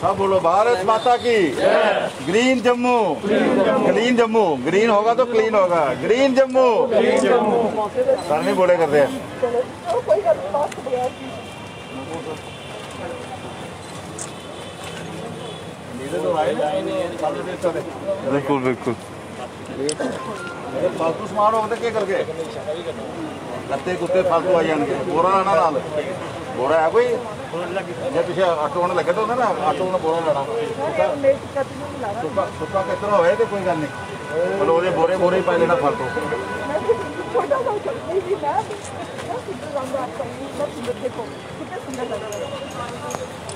सब बोलो, भारत माता की। Green Jammu. Clean Jammu. Green होगा तो क्लीन होगा। ग्रीन जम्मू। सर नहीं बोले करते हैं। ਇਹ ਫਾਲਤੂ ਸਮਾਨ ਹੋਵੇ ਤਾਂ ਕੀ ਕਰਕੇ ਕੱਤੇ ਕੁੱਤੇ ਫਾਲਤੂ ਆ ਜਾਣਗੇ ਬੋਰਾ ਆਣਾ ਨਾਲ ਬੋਰਾ ਹੈ ਕੋਈ ਜੇ ਪਿੱਛੇ ਆਟੋ ਆਉਣ ਲੱਗੇ ਤਾਂ ਉਹਨਾਂ ਨਾ ਆਟੋ ਨੂੰ ਬੋਰਾ ਲੈਣਾ ਸੁੱਕਾ ਸੁੱਕਾ ਕਿਤਨਾ ਹੋਵੇ ਤੇ ਕੋਈ ਗੱਲ ਨਹੀਂ ਮਤਲਬ ਉਹਦੇ ਬੋਰੇ ਬੋਰੇ ਹੀ ਪਾ ਲੈਣਾ ਫਾਲਤੂ ਕਿੰਨਾ ਸੁੰਦਰ ਲੱਗ ਰਿਹਾ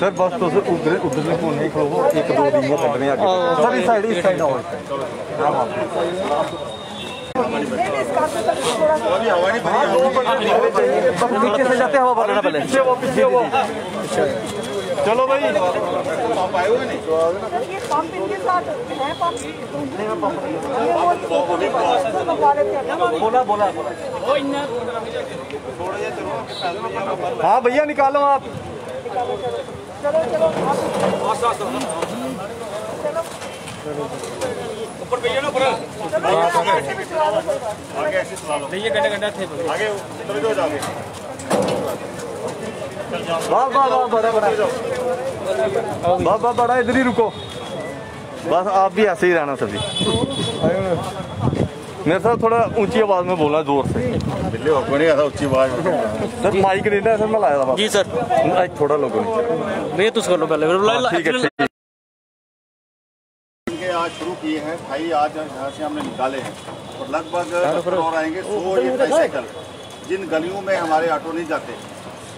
सर बस तो उधर उधरले फ़ोन नहीं खोलो एक दो दिन में कटने आगे हाँ, हाँ। सर इस साइड इस साइड आओ से जाते हवा भरना पहले चलो भाई बोला बोला हाँ भैया निकालो आप। चलो चलो आसा आसा ऊपर भैया ना ऊपर आगे ऐसे चला लो भैया गड्ढा गड्ढा थे आगे चलो जाओ आगे वाह वाह वाह बड़ा बड़ा वाह वाह बड़ा इधर ही रुको बस आप भी ऐसे ही रहना सर मेरे साथ थोड़ा ऊँची आवाज़ में बोला ज़ोर से। माइक नहीं ना सर मैं लाया जी सर। थोड़ा लोगों ने। ये तो कर लो पहले हाँ, ठीक है आज शुरू किए हैं। आज यहाँ से हमने निकाले हैं। और लगभग हाँ, तो और आएँगे जिन गलियों में हमारे ऑटो नहीं जाते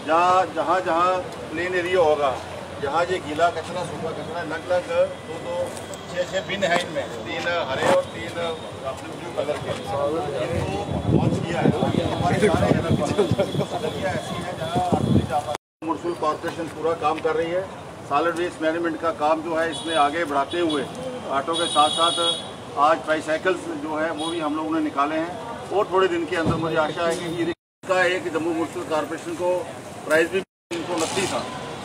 जहाँ जहाँ जहाँ प्लेन एरिया होगा जहाँ ये गीला कचरा सूखा कचरा लगभग दो दो छः बिन है इनमें। तीन हरे और तीन ब्लू कलर के। लॉन्च किया है। कॉरपोरेशन पूरा काम कर रही है। सॉलिड वेस्ट मैनेजमेंट का काम जो है इसमें आगे बढ़ाते हुए ऑटो के साथ साथ आज ट्राईसाइकिल्स जो है, वो भी हम लोगों ने निकाले हैं। और थोड़े दिन के अंदर मुझे आशा है कि का एक जम्मू म्यूनसिपल कॉरपोरेशन को प्राइस भी तीन उनतीस था।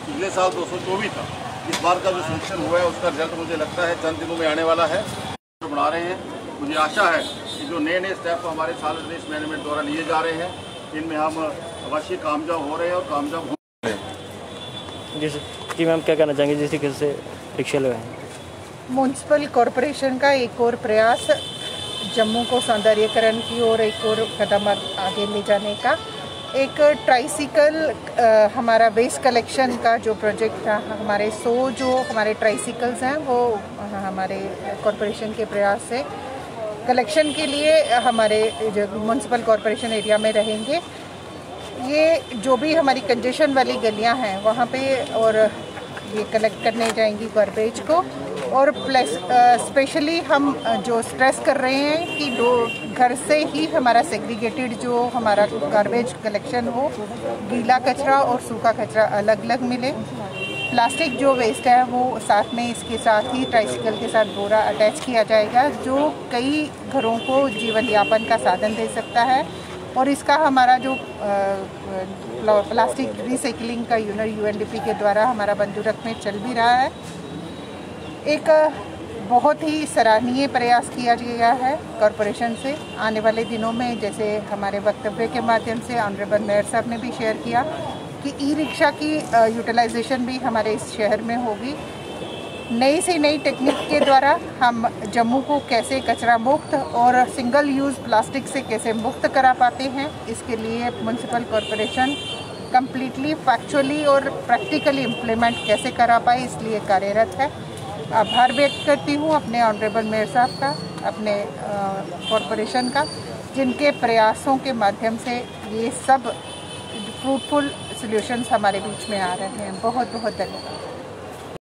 पिछले साल दो सौ चौबीस था। इस बार का जो सिलेक्शन हुआ है उसका रिज़ल्ट मुझे लगता है चंद दिनों में आने वाला है। जो बना रहे हैं मुझे आशा है कि जो नए नए स्टेप हमारे सॉलिड वेस्ट मैनेजमेंट द्वारा लिए जा रहे हैं इनमें हम अवश्य कामयाब हो रहे हैं और कामयाब हो जी सर। जी मैम क्या कहना चाहेंगे? जिस तरीके से रिक्शा लगाए म्यूनसिपल कॉरपोरेशन का एक और प्रयास जम्मू को सौंदर्यकरण की ओर एक और कदम आगे ले जाने का। एक ट्राइसिकल हमारा वेस्ट कलेक्शन का जो प्रोजेक्ट था, हमारे सो जो हमारे ट्राइसिकल्स हैं, वो हमारे कॉरपोरेशन के प्रयास से कलेक्शन के लिए हमारे जो म्यूनसिपल कॉरपोरेशन एरिया में रहेंगे। ये जो भी हमारी कंजेशन वाली गलियाँ हैं, वहाँ पे और ये कलेक्ट करने जाएँगी गारबेज को। और प्लस स्पेशली हम जो स्ट्रेस कर रहे हैं कि दो, घर से ही हमारा सेग्रीगेटेड जो हमारा गार्बेज कलेक्शन हो, गीला कचरा और सूखा कचरा अलग अलग मिले। प्लास्टिक जो वेस्ट है वो साथ में इसके साथ ही ट्राइसिकल के साथ बोरा अटैच किया जाएगा, जो कई घरों को जीवन यापन का साधन दे सकता है। और इसका हमारा जो प्लास्टिक रिसाइकलिंग का यूनिट यूएनडीपी के द्वारा हमारा बंदूरक में चल भी रहा है। एक बहुत ही सराहनीय प्रयास किया गया है कॉरपोरेशन से। आने वाले दिनों में जैसे हमारे वक्तव्य के माध्यम से ऑनरेबल मेयर साहब ने भी शेयर किया कि ई रिक्शा की यूटिलाइजेशन भी हमारे इस शहर में होगी। नई से नई टेक्निक के द्वारा हम जम्मू को कैसे कचरा मुक्त और सिंगल यूज़ प्लास्टिक से कैसे मुक्त करा पाते हैं, इसके लिए म्यूनसिपल कॉरपोरेशन कम्प्लीटली फैक्चुअली और प्रैक्टिकली इम्प्लीमेंट कैसे करा पाए, इसलिए कार्यरत है। आभार व्यक्त करती हूँ अपने ऑनरेबल मेयर साहब का, अपने कॉरपोरेशन का, जिनके प्रयासों के माध्यम से ये सब फ्रूटफुल सॉल्यूशंस हमारे बीच में आ रहे हैं। बहुत बहुत धन्यवाद।